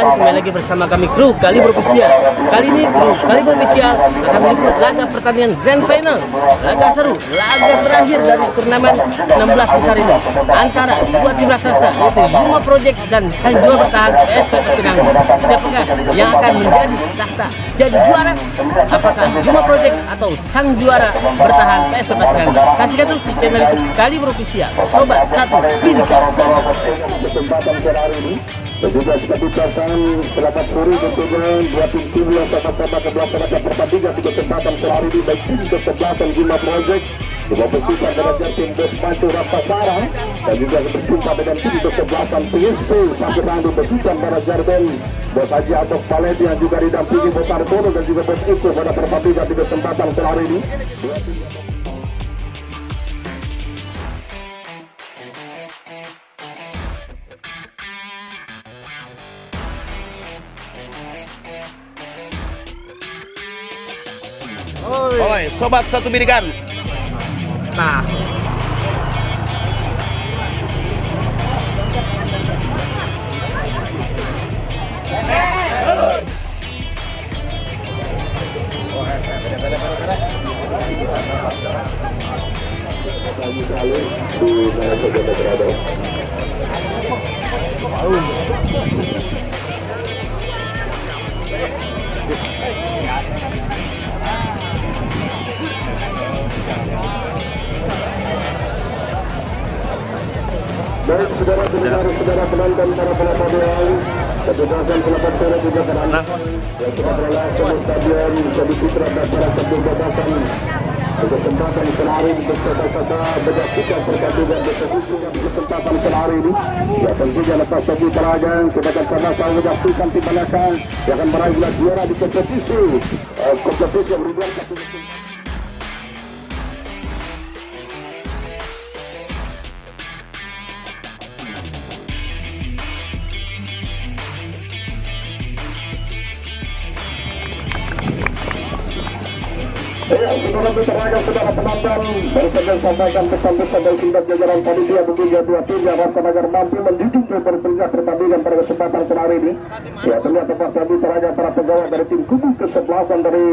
Setrikan, kembali lagi bersama kami kru Kali Official Kali ini kru Kali Official akan meliput laga pertandingan Grand Final. Laga seru, laga terakhir dari turnamen 16 besar ini. Antara dua tim raksasa yaitu Yuma Project dan sang juara bertahan PSP Pesinang Siapakah yang akan menjadi tahta jadi juara? Apakah Yuma Project atau sang juara bertahan PSP Pesinang? Saksikan terus di channel YouTube Kali Official Sobat satu Bidika kesempatan hari ini dan juga kita ucapkan selamat sore tentunya dua tim tim yang sama-sama ke belakang pertandingan di kesempatan siang hari ini baik tim kesebelasan Juma Project. Juga berjumpa dengan tim Mancu Rapasara dan juga berjumpa dengan tim kesebelasan PSP Sakit Randu berjumpa para Jarben Bos Haji Atok Paledi yang juga didampingi Bos Artono dan juga Bos Iko pada pertandingan di kesempatan siang hari ini sobat satu bidikan. Nah. Baik saudara-saudara saudara penonton para penonton yang kebebasan pelepas sore juga penonton yang sudah berlangsung di stadion Jadi Putra dan para kebebasan. Kesempatan senari kata-kata menyaksikan pertandingan berkesusungan di kesempatan senari ini. Ya tentunya lepas lagi teragang kita akan sama-sama menyaksikan tim belakang yang akan meraih juara di kompetisi eh, kompetisi yang beribuan berteraga, saudara penonton, baru sampaikan pesan-pesan dari tingkat jajaran panitia Bukunya dua tiga Warta agar mampu menjunjung berpergian pertandingan pada kesempatan sore ini. Ya, ternyata pas tadi teraga para pegawai dari tim kubu kesebelasan dari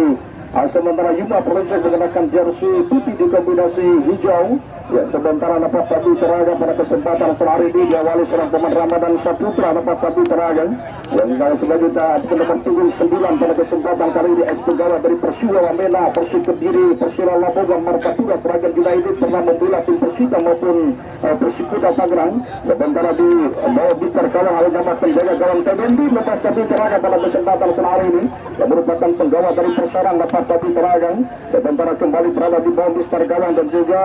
Ah, sementara Yuma Project mengenakan jersey putih dikombinasi hijau. Ya, sementara lepas tadi teraga pada kesempatan sehari ini diawali seorang pemain Ramadan Saputra lepas tadi teraga. Yang kalau sebagai kita nomor punggung 9 pada kesempatan kali ini ex pegawai dari Persiwa Wamena, Persib Kediri, Persira Lamongan, Martapura, Seragen United pernah membela tim Persita maupun uh, Persikuta Tangerang. Sementara di bawah Mister Kawan Aljamat penjaga gawang TBND lepas tadi teraga pada kesempatan sehari ini yang merupakan penggawa dari Persarang lepas tadi teraga. Sementara kembali berada di bawah Mister Gawang dan juga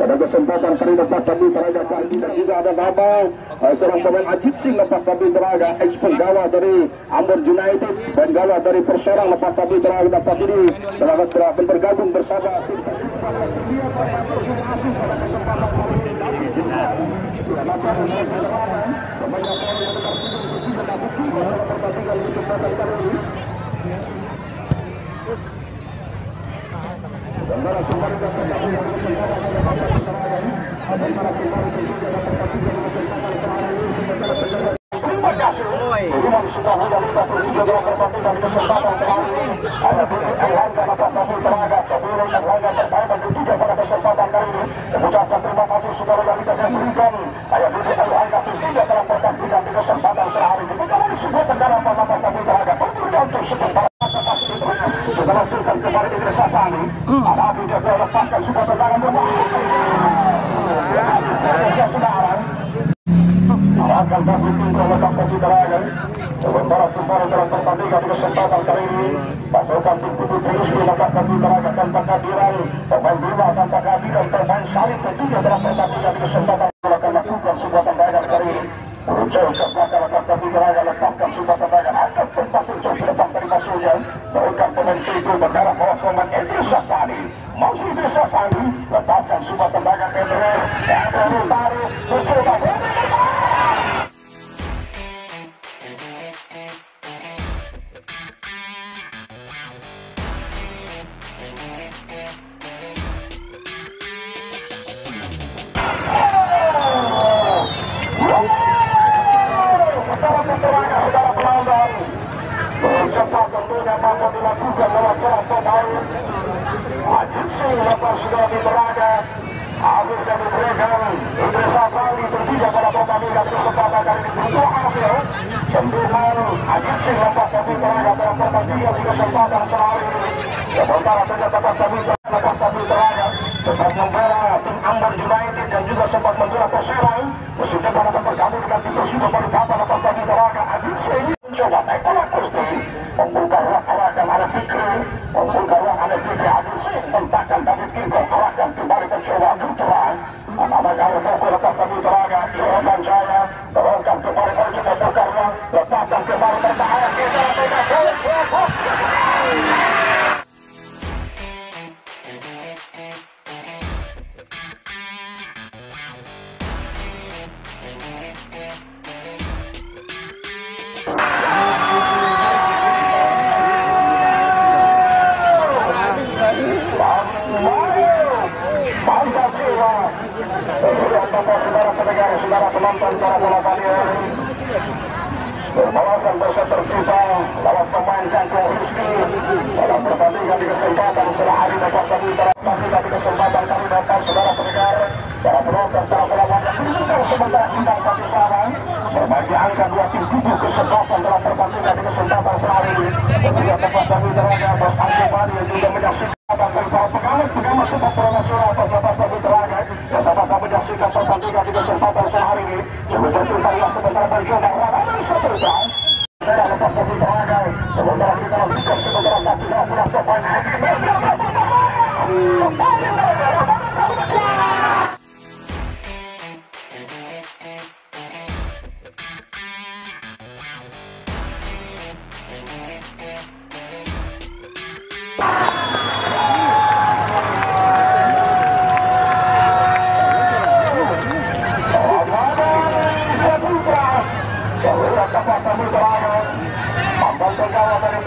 pada kesempatan kali lepas tadi teraga kali ini dan juga ada nama uh, seorang pemain Ajit Singh lepas tadi teraga ex penggawa dari Ambon United penggawa dari Persarang lepas tadi teraga dan saat ini akan bergabung bersama Terima kasih. Kehadiran pemain Bima tanpa kehadiran pemain Salim tentunya dalam pertandingan di kesempatan Bapak sudah diteraga hasil yang diberikan Indonesia Bali tentunya pada pertandingan kesempatan kali ini butuh hasil cenderungan agensi lepas kami teraga dalam pertandingan kesempatan sehari sementara terdapat kami lepas kami teraga tetap membela tim Ambar United dan juga sempat membela Persirang meskipun pada tempat kami dengan tim Persib baru dapat ini mencoba naik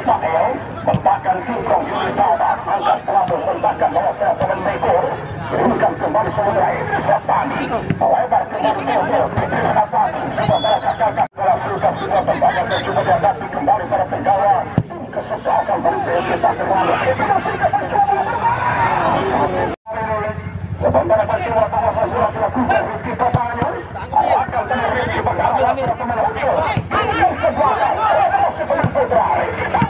Sadeo, tembakan Kincong Yuli Tauba, angkat pelabur, tembakan bawah saya dengan Mekor, turunkan kembali semula Idris Apani, melebar dengan Mekor, Idris Apani, semua mereka kakak, melaksanakan semua tembakan dan juga dihadapi kembali para penggawa, kesebelasan dari kita selalu, itu masih kebencian, Sementara peristiwa kawasan surat dilakukan Rizky Papanya akan dengan Rizky Bakar Rizky Papanya Rizky Papanya Rizky Papanya Rizky Papanya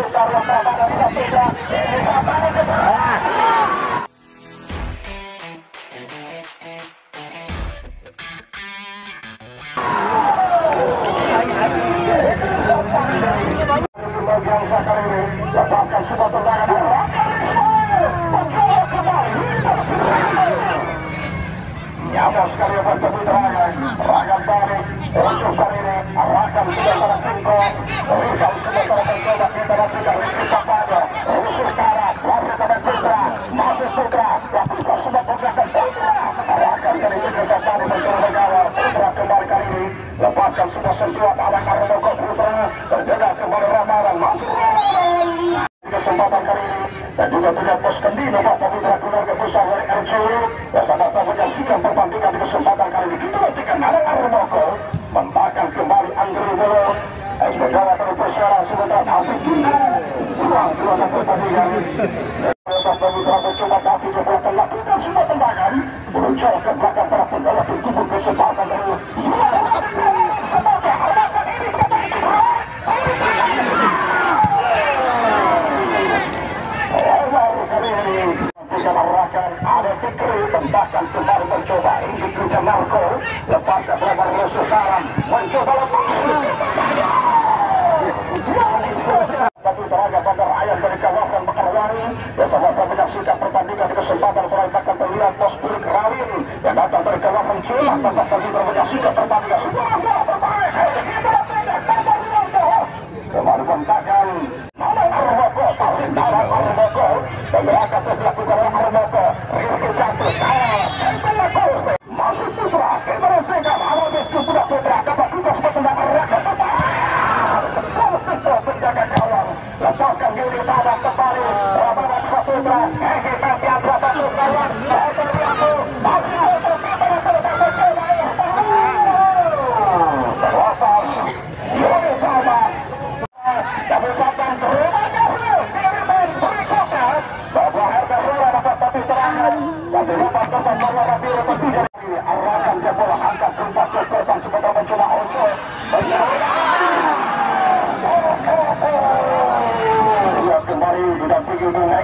Raga balik, Raga balik, Raga balik, Raga balik, Raga balik,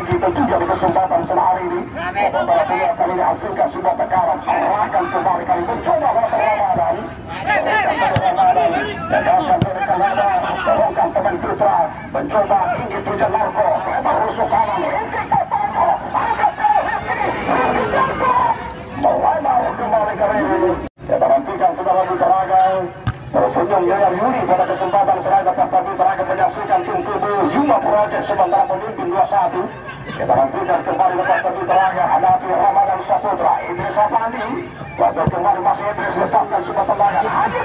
Egi tentunya di kesempatan senari ini. Punya kali ini hasilkan sebuah tekanan. Arahkan kembali kali mencoba Walter Ramadan Ramadan Ledakan dari Kanada teman Putra. Mencoba tinggi tujuan Narko Lebar rusuk kanan? Kembali Kita nantikan saudara di Teragang Tersenyum Yayar Yuri pada kesempatan seragam tetapi terakhir menyaksikan tim tubuh Yuma Project sementara pemimpin 2-1 kita nantikan kembali lepas tadi terakhir hadapi Ramadan Saputra. Idris Afandi Wajar kembali masih Idris lepaskan sebuah tendangan Hadir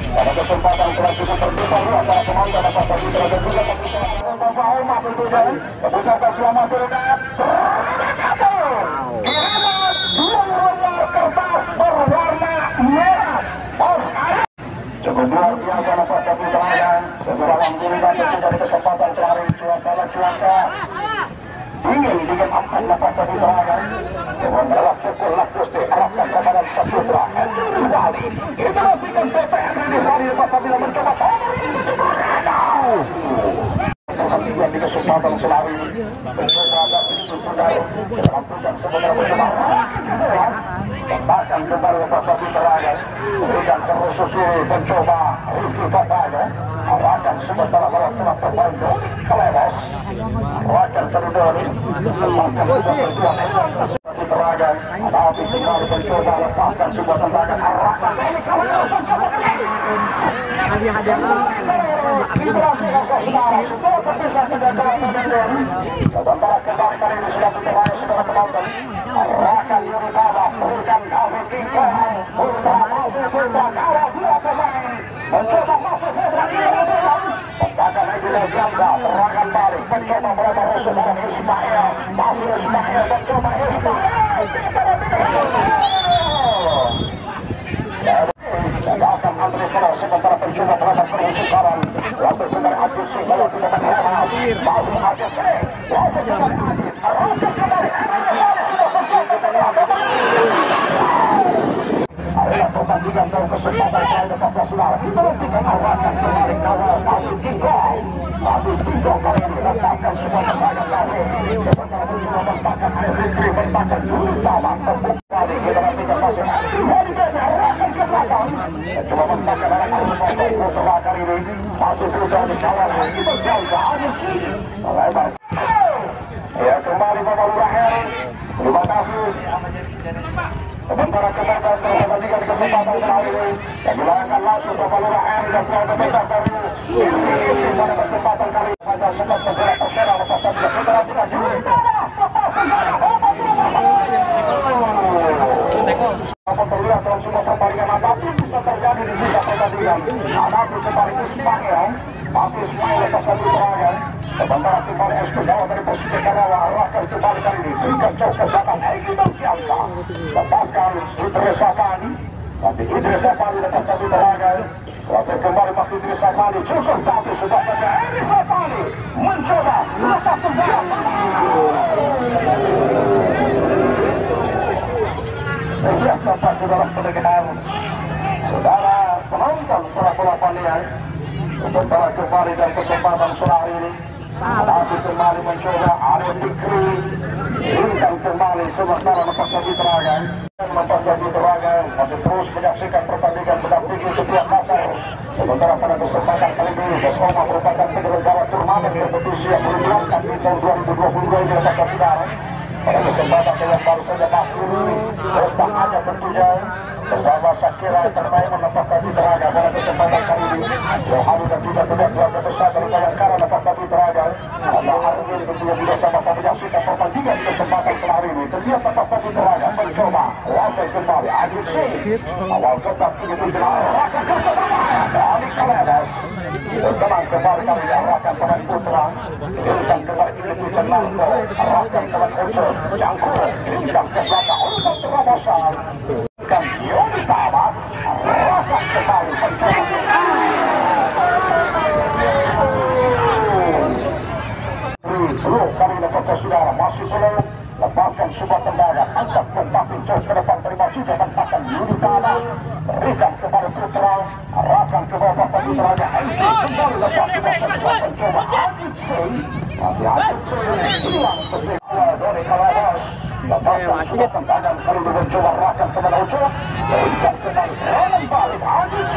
Pada kesempatan telah cukup terbuka antara komandan atas tadi terhadap juga pemirsa Bapak Oma tentunya. Pemirsa selamat sore dan kiriman dua lembar kertas berwarna merah. Bos Ari. Cukup luar biasa lepas tadi terakhir. Seseorang kiriman tentu dari kesempatan terakhir cuaca cuaca ingin dingin akan lepas tadi terakhir. Sementara pukul lapus diarahkan kepada Saputra. Kembali. Itu nantikan PPM di hari lepas apabila mencoba. Kemudian ada pintu tunggal dalam tugas sebenarnya Bahkan kembali terakhir Berikan terus susuri mencoba sementara Kelebos kembali mencoba lepaskan sebuah tendangan Arahkan ini mencoba Sementara kembali Mencoba masuk Tendangan Egil Gamza percuma terhadap Prinsi Pertandingan dalam kesempatan saya dekat Saudara Kita nantikan arahkan kembali kawal Masih tinggal Masih tinggal kali ini Letakkan semua tembakan kali Sementara percuma Bentakan Air Ya kembali Bapak Lurah Terima kasih. Sementara kembali pertandingan kesempatan langsung Bapak Lurah M dan besar dari pada kesempatan kali pertandingan apa pun bisa terjadi di sisa masih dari ke. Lepaskan Idris Safani. Masih Idris Safani lepas satu serangan. Masih kembali masih Idris Safani. Cukup tapi sudah pada Idris Safani. Mencoba lepas kembali. Sejak tempat di dalam pendengar Saudara penonton bola-bola paniai Sementara kembali dan kesempatan sore ini. Masih kembali mencoba Arif Fikri. Berikan kembali sementara lepas lagi teragai. Lepas lagi teragai. Masih terus menyaksikan pertandingan mendampingi setiap kasar Sementara pada kesempatan kali ini Bersama merupakan penyelenggara turnamen kompetisi yang dilakukan di tahun 2022 ini lepas saudara pada kesempatan yang baru saja terus tak hanya tentunya bersama Syakira terbaik menepatkan di teraga pada kesempatan kali dan juga tidak keluarga besar dari Bayangkara menepatkan di teraga ada tentunya juga sama-sama menyaksikan pertandingan di kesempatan kali ini terlihat menepatkan di teraga mencoba lantai kembali Singh awal ketat ini berjalan Kaledas tenang kembali kali ini pemain putra berikan kembali ini Tujan Marco arahkan pemain unsur Jangkul berikan ke belakang untuk terobosan berikan Yoni Tamat arahkan kembali Belum kali lepas saudara masih belum lepaskan sebuah tendangan angkat tetapi jauh ke depan terima sudah tempatkan Yuni Tamat berikan kepada putra arahkan ke bawah putranya Edi kembali lepas sudah sebuah masih Adit Singh hilang dari Kalabas lepaskan sebuah tendangan kali mencoba arahkan kepada Ucok berikan kembali serangan balik Adit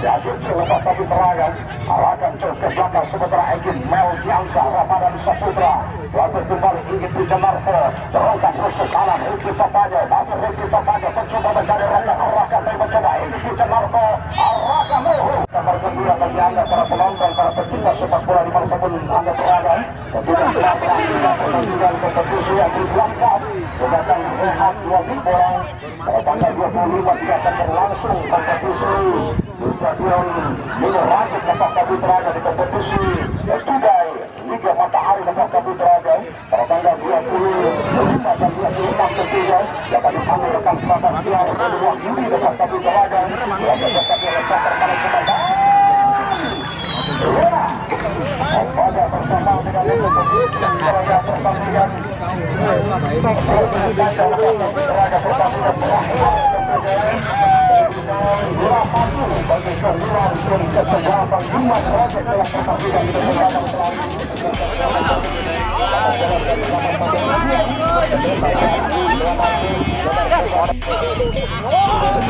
Singh lepas tadi terangan arahkan jauh ke belakang sementara Egin Mel Giansa Ramadan Saputra lalu kembali ingin Tujan Marco terangkat terus ke kanan Ricky Papanyo masih Ricky Papanyo mencoba mencari rekan arahkan tapi mencoba ini Tujan Marco arahkan Luhu kabar gembira bagi anda para penonton para pecinta sepak bola di mana pun anda berada tentunya telah kompetisi yang digelarkan Sedangkan rehat dua minggu orang pada tanggal 25 tidak akan berlangsung kompetisi Stadion Mino Rajik Lepas Kapiteraga di kompetisi ketiga Liga Matahari Lepas Kapiteraga pada tanggal 25 dan 26 ketiga. Yang akan siang Lepas Kapiteraga yang bersama dengan Gracias.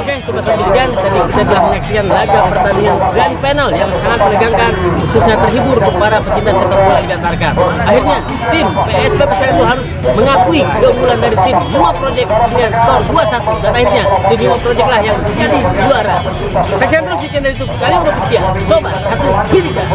Oke, Sobat Pendidikan, tadi kita telah menyaksikan laga pertandingan grand final yang sangat menegangkan, khususnya terhibur para pecinta sepak bola di Tarkam. Akhirnya, tim PSP Persero harus mengakui keunggulan dari tim Yuma Project dengan skor 2-1 dan akhirnya tim Yuma Project lah yang jadi juara. Saksikan terus di channel YouTube kalian Official, Sobat Satu Pendidikan.